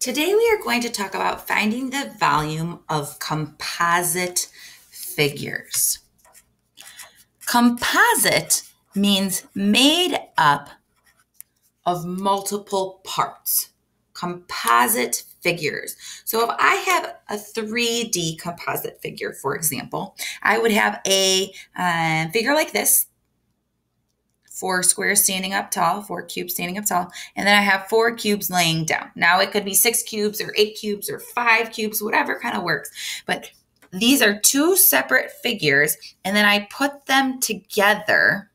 Today we are going to talk about finding the volume of composite figures. Composite means made up of multiple parts. Composite figures. So if I have a 3D composite figure, for example, I would have a uh, figure like this four squares standing up tall, four cubes standing up tall, and then I have four cubes laying down. Now it could be six cubes or eight cubes or five cubes, whatever kind of works. But these are two separate figures, and then I put them together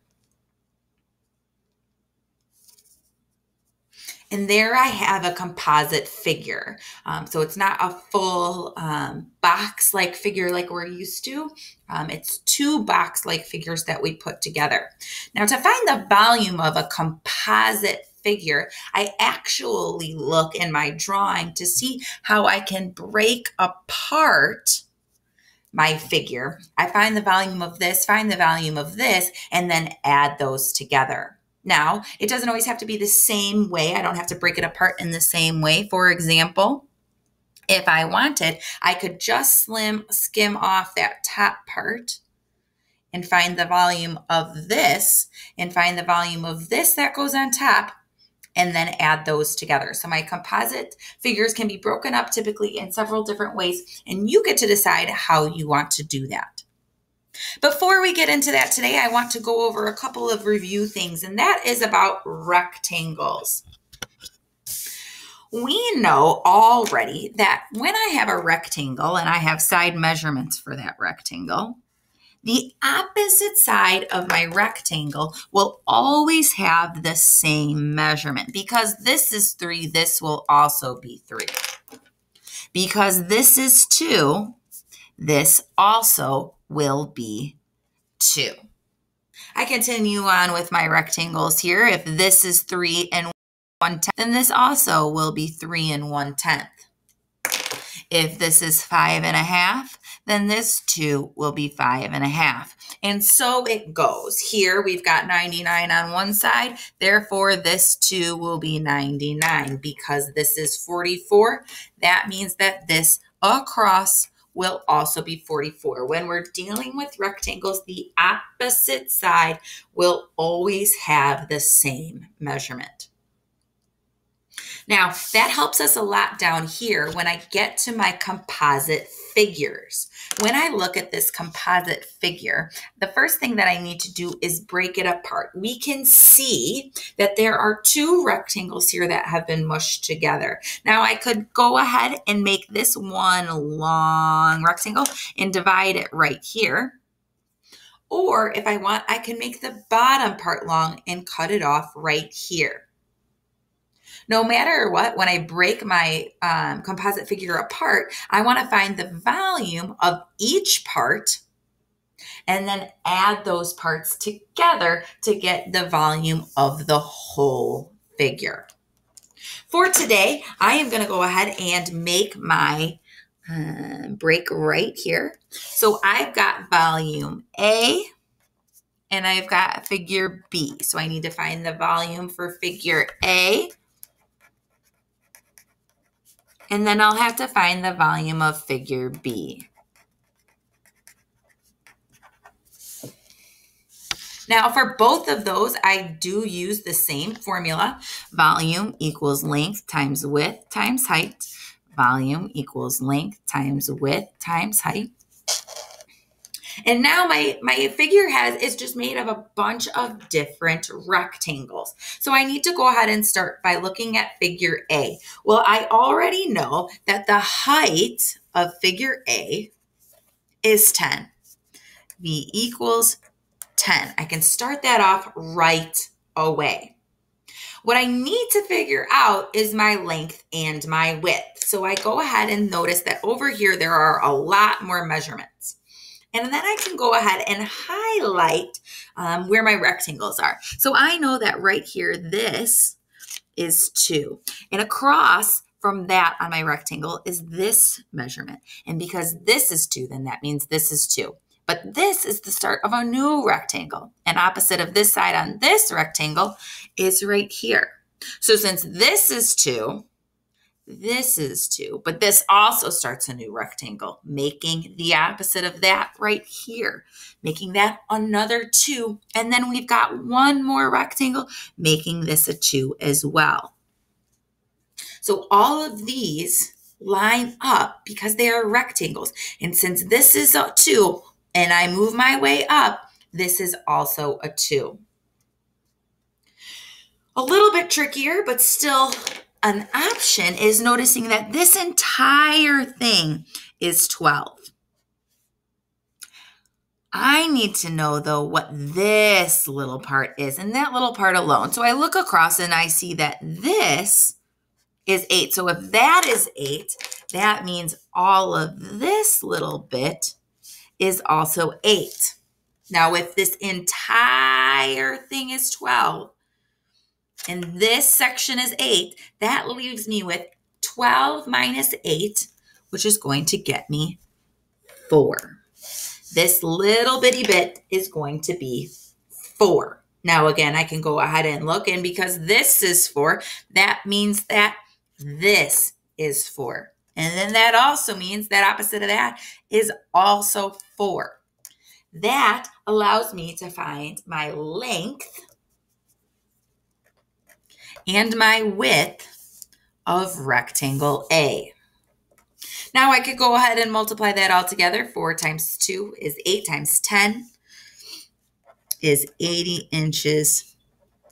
And there I have a composite figure. Um, so it's not a full um, box like figure like we're used to. Um, it's two box like figures that we put together. Now, to find the volume of a composite figure, I actually look in my drawing to see how I can break apart my figure. I find the volume of this, find the volume of this, and then add those together. Now, it doesn't always have to be the same way. I don't have to break it apart in the same way. For example, if I wanted, I could just slim skim off that top part and find the volume of this and find the volume of this that goes on top and then add those together. So my composite figures can be broken up typically in several different ways and you get to decide how you want to do that. Before we get into that today, I want to go over a couple of review things, and that is about rectangles. We know already that when I have a rectangle and I have side measurements for that rectangle, the opposite side of my rectangle will always have the same measurement. Because this is 3, this will also be 3. Because this is 2, this also will be 2. I continue on with my rectangles here. If this is 3 and one tenth, then this also will be 3 and one tenth. If this is 5 and a half, then this 2 will be 5 and a half. And so it goes. Here we've got 99 on one side, therefore this 2 will be 99 because this is 44. That means that this across will also be 44. When we're dealing with rectangles, the opposite side will always have the same measurement. Now, that helps us a lot down here when I get to my composite figures. When I look at this composite figure, the first thing that I need to do is break it apart. We can see that there are two rectangles here that have been mushed together. Now, I could go ahead and make this one long rectangle and divide it right here. Or if I want, I can make the bottom part long and cut it off right here no matter what, when I break my um, composite figure apart, I want to find the volume of each part and then add those parts together to get the volume of the whole figure. For today, I am going to go ahead and make my uh, break right here. So I've got volume A and I've got figure B. So I need to find the volume for figure A and then I'll have to find the volume of figure B. Now for both of those, I do use the same formula. Volume equals length times width times height. Volume equals length times width times height. And now my, my figure has is just made of a bunch of different rectangles. So I need to go ahead and start by looking at figure A. Well, I already know that the height of figure A is 10. V equals 10. I can start that off right away. What I need to figure out is my length and my width. So I go ahead and notice that over here, there are a lot more measurements. And then I can go ahead and highlight um, where my rectangles are. So I know that right here, this is two. And across from that on my rectangle is this measurement. And because this is two, then that means this is two. But this is the start of a new rectangle. And opposite of this side on this rectangle is right here. So since this is two, this is 2. But this also starts a new rectangle, making the opposite of that right here, making that another 2. And then we've got one more rectangle, making this a 2 as well. So all of these line up because they are rectangles. And since this is a 2 and I move my way up, this is also a 2. A little bit trickier, but still an option is noticing that this entire thing is 12. I need to know though what this little part is and that little part alone. So I look across and I see that this is 8. So if that is 8, that means all of this little bit is also 8. Now if this entire thing is 12, and this section is 8, that leaves me with 12 minus 8, which is going to get me 4. This little bitty bit is going to be 4. Now, again, I can go ahead and look, and because this is 4, that means that this is 4. And then that also means that opposite of that is also 4. That allows me to find my length and my width of rectangle A. Now I could go ahead and multiply that all together. 4 times 2 is 8 times 10 is 80 inches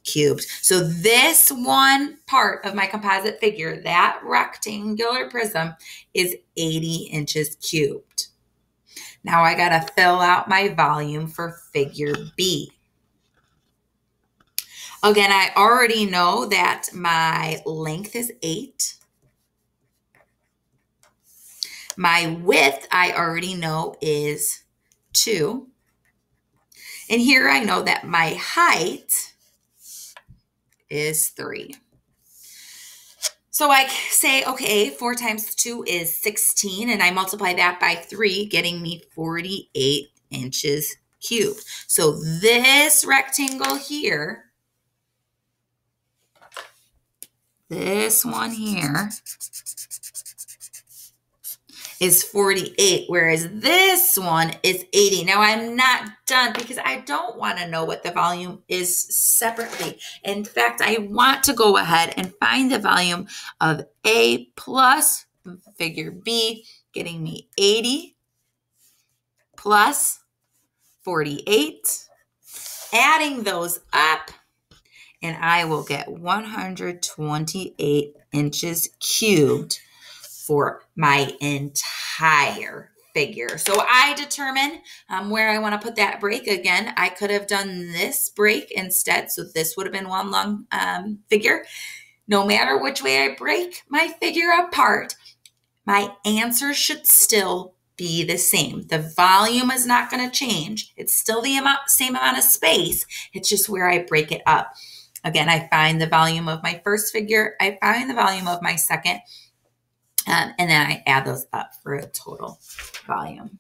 cubed. So this one part of my composite figure, that rectangular prism, is 80 inches cubed. Now I got to fill out my volume for figure B. Again, I already know that my length is 8. My width, I already know, is 2. And here I know that my height is 3. So I say, okay, 4 times 2 is 16, and I multiply that by 3, getting me 48 inches cubed. So this rectangle here This one here is 48, whereas this one is 80. Now I'm not done because I don't want to know what the volume is separately. In fact, I want to go ahead and find the volume of A plus figure B, getting me 80 plus 48. Adding those up and I will get 128 inches cubed for my entire figure. So I determine um, where I want to put that break. Again, I could have done this break instead. So this would have been one long um, figure. No matter which way I break my figure apart, my answer should still be the same. The volume is not going to change. It's still the amount, same amount of space. It's just where I break it up. Again, I find the volume of my first figure, I find the volume of my second, um, and then I add those up for a total volume.